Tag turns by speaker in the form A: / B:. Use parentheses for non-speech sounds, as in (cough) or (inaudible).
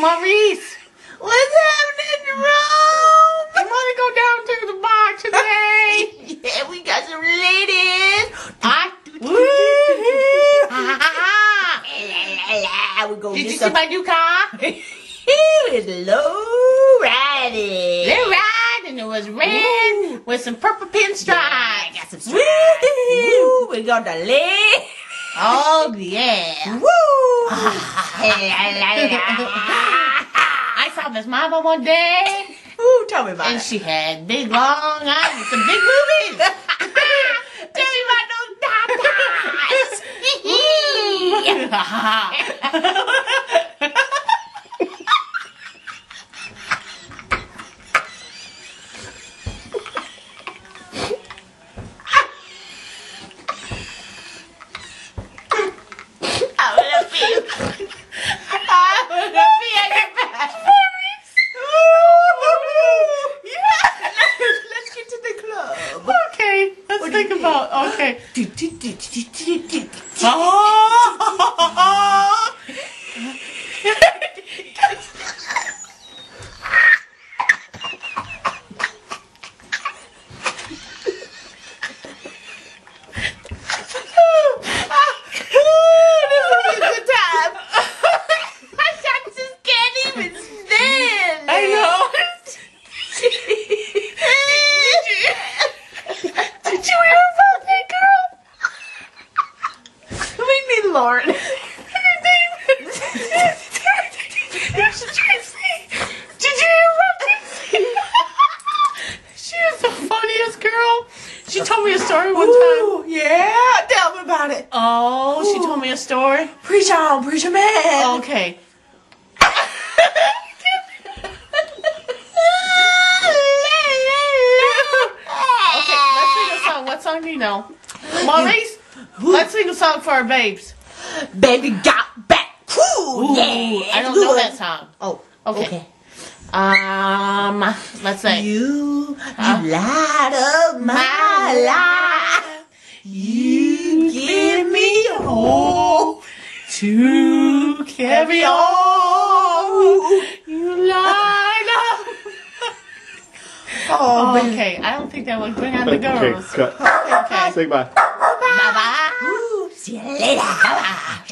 A: Maurice.
B: What's happening, Jerome?
A: You want to go down to the bar today? (laughs)
B: yeah, we got some ladies.
A: Ah, ah, I.
B: Ah, we go
A: Did you see my new car? (laughs)
B: it's low riding.
A: Ride and it was red with some purple pinstripes.
B: I got some stripes. Woo, we got the leg.
A: Oh (laughs) yeah.
B: Woo. (laughs)
A: I saw this mama one day
B: Ooh, tell me about
A: and
B: it.
A: And she had big long eyes and some big boobies. (laughs)
B: Tell me about those I (laughs) wanna feel. I wanna be at your back. Yeah. Let's get to the club.
A: okay, let's
B: What do
A: think about. Okay. (laughs) (laughs)
B: My senses can't even stand.
A: I know. Did you hear about that girl?
B: What do you mean, Lauren?
A: Her name. You should try and see. Did you hear about this? (laughs) she is the funniest girl. She told me a story one time.
B: Yeah, tell me about it.
A: Oh, she told me a story.
B: Preach on, preacher man.
A: Okay. (laughs) Okay, let's sing a song. What song do you know? Maurice, let's sing a song for our babes.
B: Baby got back. Ooh,
A: Ooh,
B: yeah,
A: I don't
B: good.
A: know that song.
B: Oh,
A: Okay. Um, let's say.
B: You, you
A: Huh?
B: light up my life. You give me hope
A: to carry on. You light up. (laughs)
B: Oh,
A: okay, I don't think that would bring on the
C: Okay,
A: girls.
C: cut.
A: Okay.
C: Say bye.
B: 累的好吧